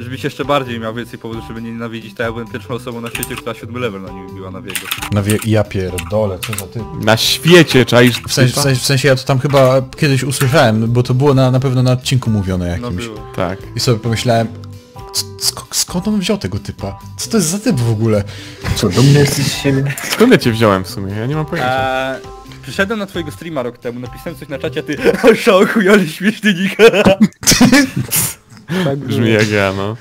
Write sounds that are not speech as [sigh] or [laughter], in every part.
Żebyś jeszcze bardziej miał więcej powodów, żeby nie nienawidzić, to ja byłem pierwszą osobą na świecie, która siódmy level na nim biła na wiego. No wie, ja pierdolę, co za ty. Na świecie, czaisz? W sensie, w, sensie, w sensie ja to tam chyba kiedyś usłyszałem, bo to było na, na pewno na odcinku mówione No jakimś. było. Tak. I sobie pomyślałem, "C- sk skąd on wziął tego typa? Co to jest za typ w ogóle? Co, dumny jesteś z siebie? Skąd ja cię wziąłem w sumie? Ja nie mam pojęcia. Eee, przyszedłem na twojego streama rok temu, napisałem coś na czacie, a ty [laughs] o szoku, ale śmieszny nick. [laughs] Tak [laughs] Brzmi jak ja, no.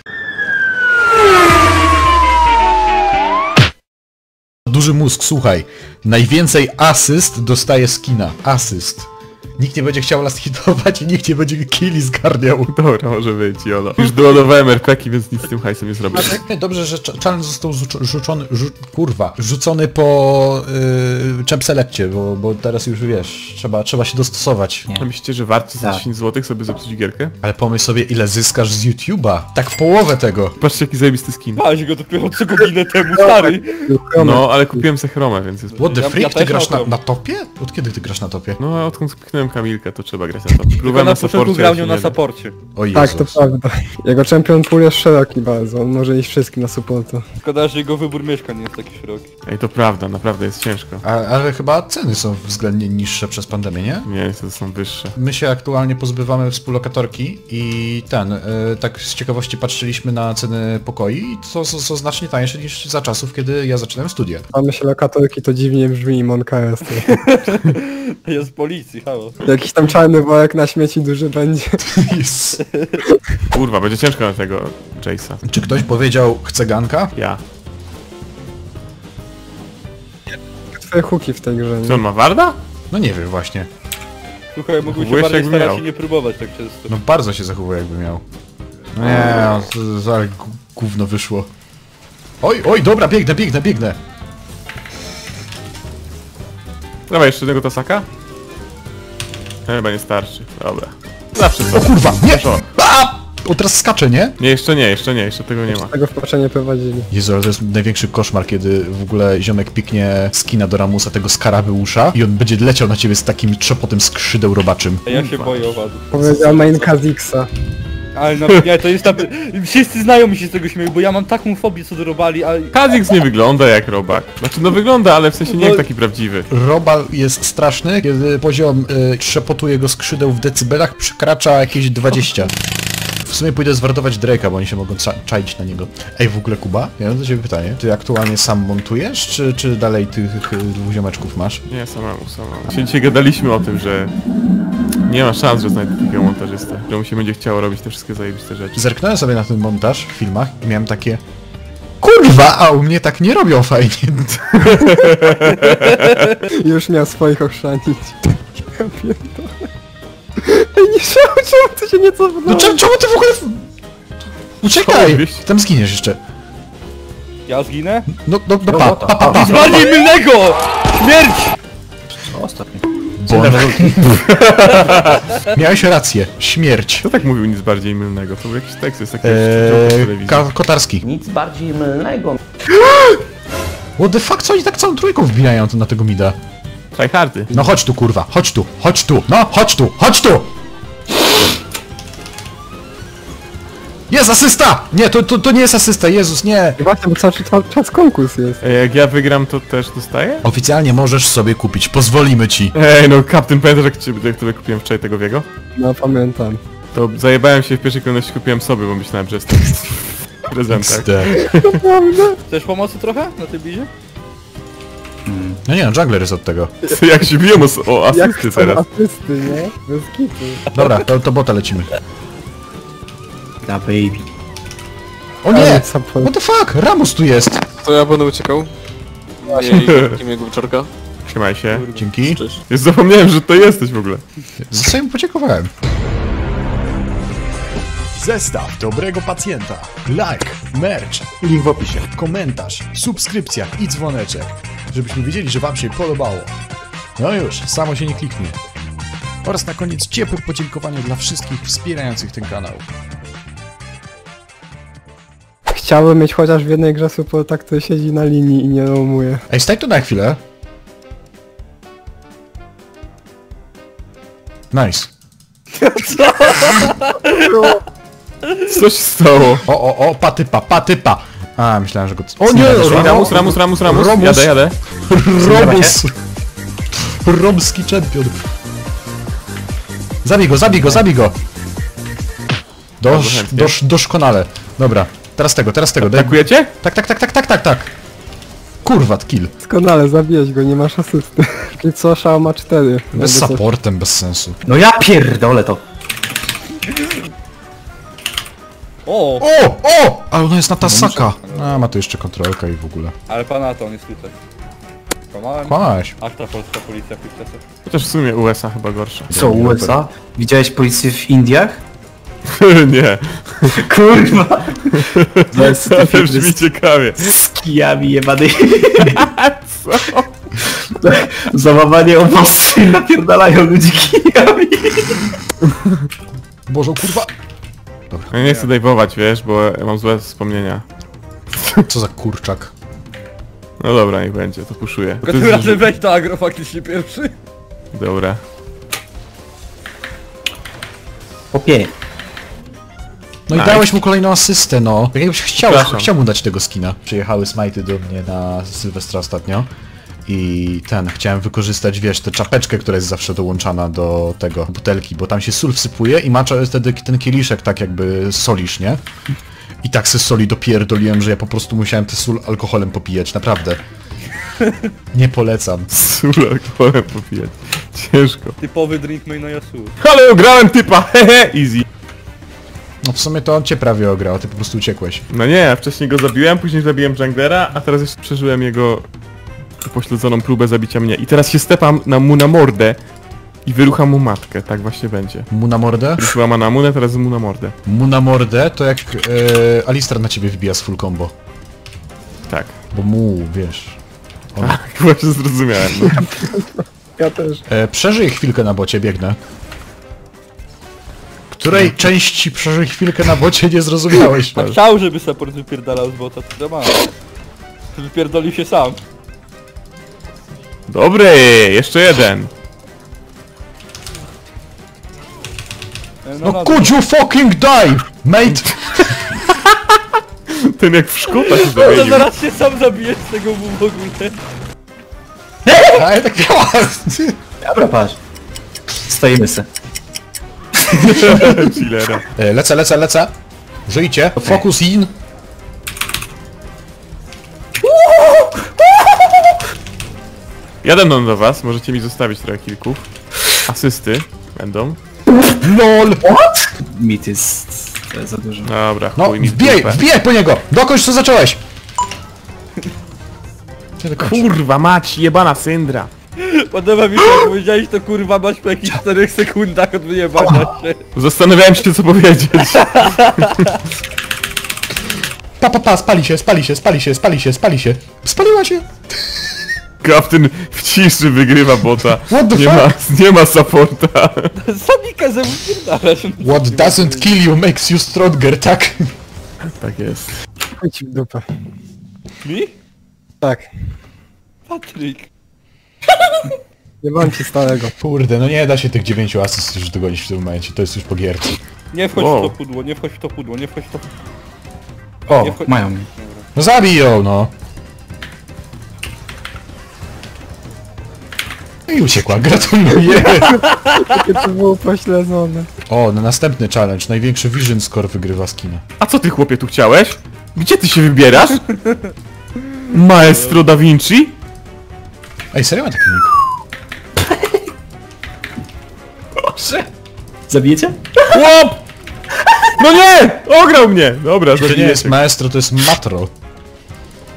Duży mózg, słuchaj. Najwięcej asyst dostaje skina. Asyst. Nikt nie będzie chciał last hitować i nikt nie będzie killi zgarniał. Dobra, może być, jolo. Już doładowałem RPG, więc nic z tym hajsem nie zrobię. Nie, Dobrze, że ch- challenge został rzuc- rzucony, rzu kurwa, rzucony po yy, Champ Selectie, bo, bo teraz już wiesz, trzeba, trzeba się dostosować. Nie. A myślicie, że warto za Tak. 10 zł sobie zepsuć gierkę? Ale pomyśl sobie ile zyskasz z YouTube'a. Tak w połowę tego. Patrzcie jaki zajebisty skin. Masz go dopiero co godzinę temu, stary. No, ale kupiłem se chromę, więc jest... What the freak, ty grasz na, na topie? Od kiedy ty grasz na topie? No, a odkąd spiknąłem Kamilkę, to trzeba grać na to. Próbowałem na początku grał nią na saporcie. O Jezus. Tak, to prawda. Jego champion pool jest szeroki bardzo, on może iść wszystkim na supporta. Szkoda, że jego wybór mieszkań nie jest taki szeroki. Ej, to prawda, naprawdę jest ciężko. A, ale chyba ceny są względnie niższe przez pandemię, nie? Nie, niestety są wyższe. My się aktualnie pozbywamy współlokatorki i ten, y, tak z ciekawości patrzyliśmy na ceny pokoi i to są, są znacznie tańsze niż za czasów, kiedy ja zaczynałem studia. Mamy się lokatorki, to dziwnie brzmi Monka jest. [laughs] Jest policji, halo. Jakiś tam czarny worek na śmieci duży będzie. [laughs] Yes. Kurwa, będzie ciężko na tego Jace'a. Czy ktoś powiedział chce ganka? Ja. Twoje huki w tej grze, Co nie? on ma Warda? No nie wiem właśnie. Słuchaj, mógłbyś się Zachowujesz bardziej jakby starać miał. i nie próbować tak często. No bardzo się zachowuje jakby miał. No nie, no, to, gó- gówno wyszło. Oj, oj, dobra, biegnę, biegnę, biegnę. Dawaj jeszcze jednego Tasaka? Chyba nie starczy. Dobra. Zawsze O kurwa, nie! Proszę. A! O teraz skacze, nie? Nie, jeszcze nie, jeszcze nie, jeszcze tego nie ma. Tego w patrzenie prowadzili. Jezu, ale to jest największy koszmar, kiedy w ogóle ziomek piknie skina do Ramusa, tego skarabeusza i on będzie leciał na ciebie z takim trzepotem skrzydeł robaczym. Ja się boję owadów. Powiedział main Kazixa. Ale no, ja, to jest tam... Wszyscy znają mi się z tego śmieją, bo ja mam taką fobię co do robali, a... Kha'Zix nie wygląda jak robak. Znaczy no wygląda, ale w sensie nie No- jak taki prawdziwy. Robal jest straszny, kiedy poziom y, trzepotu jego skrzydeł w decybelach przekracza jakieś 20. W sumie pójdę zwartować Drake'a, bo oni się mogą cza- czaić na niego. Ej, w ogóle Kuba, ja mam do ciebie pytanie. Ty aktualnie sam montujesz, czy, czy dalej tych dwóch ziomeczków masz? Nie, samemu, samemu. Się dzisiaj gadaliśmy o tym, że nie ma szans, że znajdę takiego montażystę, że mu się będzie chciało robić te wszystkie zajebiste rzeczy. Zerknąłem sobie na ten montaż w filmach i miałem takie... Kurwa, a u mnie tak nie robią fajnie. [laughs] Już miał swoich ochrzanić. Ja. Ej, nie szał, czemu ty się nie cofnąłeś? No czemu, czemu ty w ogóle... Uciekaj! Tam zginiesz jeszcze. Ja zginę? No, no, no pa, pa, pa, pa. Nic bardziej mylnego! Śmierć! Bon. [laughs] Miałeś rację. Śmierć. Kto tak mówił nic bardziej mylnego? To był jakiś tekst, jest taki w Eee, telewizji. Ka- Kotarski. Nic bardziej mylnego. [gasps] What the fuck, co oni tak całą trójką wbijają na tego mida? Tryhardy. No chodź tu kurwa, chodź tu, chodź tu, no chodź tu, chodź tu! Jest asysta! Nie, to, to, to nie jest asysta, Jezus, nie! I Właśnie, bo cały czas, czas konkurs jest. Ej, jak ja wygram, to też dostaję? Oficjalnie możesz sobie kupić, pozwolimy ci. Ej, no Captain pamiętasz jak, ci- jak kupiłem wczoraj tego wiego? No pamiętam. To zajebałem się w pierwszej kolejności kupiłem sobie, bo myślałem, że jestem w prezentach. XD. Chcesz pomocy trochę na tym bizie? No nie no, juggler jest od tego. [laughs] Jak się biją o, asysty teraz. asysty, nie? Bez kitu. Dobra, to, to bota lecimy. Da baby. O nie! What the fuck? Ramus tu jest! To ja będę uciekał. Nie, imię wieczorka. Trzymaj się. Dzięki. Cześć. Już zapomniałem, że to jesteś w ogóle. Za co im podziękowałem? Zestaw dobrego pacjenta. Like, merch, link w opisie, komentarz, subskrypcja i dzwoneczek, żebyśmy wiedzieli, że wam się podobało. No już, samo się nie kliknie. Oraz na koniec ciepłe podziękowanie dla wszystkich wspierających ten kanał. Chciałbym mieć chociaż w jednej grze supporta, który siedzi na linii i nie roamuje. Ej, staj tu na chwilę. Nice. [laughs] [laughs] Co się stało? O, o, o, patypa, patypa! A, myślałem, że go... O nie! Ramus, Ramus, Ramus, Ramus. Romus. Jadę, jadę. Romus! Romski czempion. Zabij go, zabij go, zabij go! Dosz, chętnie. dosz, doskonale. Dobra, teraz tego, teraz tego. Daj... Atakujecie? Tak, tak, tak, tak, tak, tak, tak. Kurwa, kill. Doskonale, zabijać go, nie masz asysty. [laughs] I co, Shao ma 4. Bez supportem, bez sensu. No ja pierdolę to. O! O, o! Ale ona jest na Tasaka. A, ma tu jeszcze kontrolkę i w ogóle. Ale pana to on jest tutaj. Kłamałem? Kłamałeś. Aż ta polska policja czasach. Chociaż w sumie USA chyba gorsze. Co, USA? Widziałeś policję w Indiach? [laughs] nie, [laughs] Kurwa! [laughs] To jest ale brzmi ciekawie. z kijami jebanymi. Załamanie obostrzeń napierdalają ludzi kijami. Boże, kurwa. Ja nie chcę dajwować, wiesz, bo ja mam złe wspomnienia. Co za kurczak. No dobra, niech będzie, to puszuję. To Tym razem weź to agro faktycznie pierwszy. Dobra. No i dałeś mu kolejną asystę, no. Tak jakbyś chciał, Przepraszam. chciał mu dać tego skina. Przyjechały smajty do mnie na Sylwestra ostatnio. I ten, chciałem wykorzystać, wiesz, tę czapeczkę, która jest zawsze dołączana do tego butelki, bo tam się sól wsypuje i macza wtedy ten kieliszek tak jakby solisz, nie? I tak se soli dopierdoliłem, że ja po prostu musiałem tę sól alkoholem popijać, naprawdę. Nie polecam. Sól alkoholem popijać. Ciężko. Typowy drink main no Yasu. Ale ograłem typa, hehe, easy. No w sumie to on cię prawie ograł, a ty po prostu uciekłeś. No nie, ja wcześniej go zabiłem, później zabiłem junglera, a teraz jeszcze przeżyłem jego upośledzoną próbę zabicia mnie. I teraz się stepam na mu na mordę i wyrucham mu matkę, tak właśnie będzie. Mu na mordę? Ruszyła ma na munę, teraz mu na mordę. Mu na mordę to jak e, Alistar na ciebie wbija z full combo. Tak. Bo mu, wiesz. On, Tak, [laughs] właśnie zrozumiałem. No. Ja też. e, przeżyj chwilkę na bocie, biegnę. Której części przeżyj chwilkę na bocie nie zrozumiałeś? Tak chciał, żeby support wypierdalał z bota, to ma. Wypierdolił się sam. Dobry, jeszcze jeden. E, No could you fucking die, mate! [laughs] Ten jak w szkółce się To zamienił. zaraz się sam zabijesz z tego w ogóle. Ale tak Dobra, patrz. Stoimy se. Chillera. e, Lecę, lecę, lecę. Żyjcie, focus in. Jadę no do was, możecie mi zostawić trochę kilków. Asysty będą. LOL! Mit jest... To jest za dużo. Dobra, No, chuj mi w wbijaj, dupę. wbijaj po niego! Dokończ co zacząłeś! Kurwa mać, jebana syndra. Podoba mi się, jak powiedziałeś to kurwa masz po jakichś 4 sekundach od wyjebania się. Zastanawiałem się co powiedzieć. Pa, pa, pa, spali się, spali się, spali się, spali się, spali się. Spaliła się! Captain w ciszy wygrywa bota. What the nie fuck? ma, nie ma supporta. What doesn't kill you makes you stronger, tak? Tak jest. Chodź w dupę. Mi? Tak. Patryk. Nie mam ci stałego. Kurde, no nie da się tych dziewięciu asyst już dogonić w tym momencie, to jest już po gierce. Nie wchodź Wow. w to pudło, nie wchodź w to pudło, nie wchodź w to O, Nie wchodź- mają mnie. No zabij ją, no! No I uciekła, [laughs] gratuluję! Jakie to było pośledzone. O, na następny challenge, największy Vision Score wygrywa skina. A co ty chłopie tu chciałeś? Gdzie ty się wybierasz? [laughs] Maestro da Vinci? Ej, serio ma taki nick? Zabijecie? Chłop! No nie! Ograł mnie! Dobra, To nie jest maestro, to jest matro.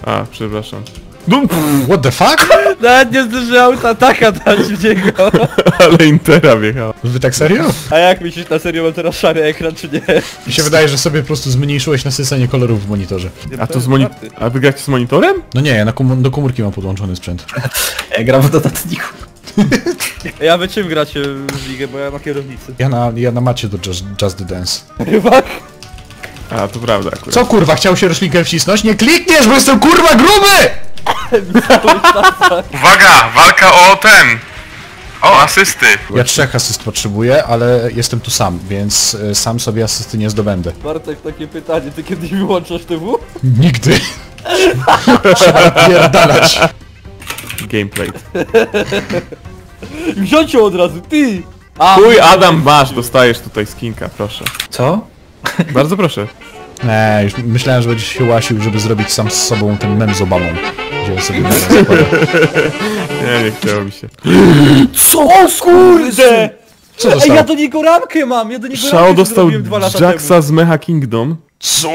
A, przepraszam. No, What the fuck? [laughs] Nawet nie zdążyłem autoataka dać w niego. [laughs] ale Intera wjechała. Wy tak serio? A jak myślisz, na serio mam teraz szary ekran, czy nie? Mi się wydaje, że sobie po prostu zmniejszyłeś nasycenie kolorów w monitorze. A to z moni... A wy gracie z monitorem? No nie, ja na kom do komórki mam podłączony sprzęt. [laughs] Ja gram w dodatniku. Ja wy czym gracie w ligę, bo ja na kierownicy. Ja na, ja na macie do Just, Just the Dance. Chyba? A, to prawda akurat. Co kurwa, chciał się roślinkę wcisnąć? Nie klikniesz, bo jestem kurwa gruby! Uwaga! Walka o ten! O, asysty! Ja trzech asyst potrzebuję, ale jestem tu sam, więc y, sam sobie asysty nie zdobędę. Bartek, takie pytanie, ty kiedyś wyłączasz TV? Nigdy. Trzeba napierdalać. Gameplay. [laughs] Wziąć ją od razu, ty! A, Chuj, Adam, masz, dostajesz tutaj skinka, proszę. Co? Bardzo proszę. Nie, już myślałem, że będziesz się łasił, żeby zrobić sam z sobą ten mem z Obamą. Gdzie sobie. [laughs] Nie, nie chciało mi się. Co? Kurde! Co Ej, ja do niego ramkę mam, ja do niego Szao ramkę dostał zrobiłem dwa lata temu. Jacksa z Mecha Kingdom. Co?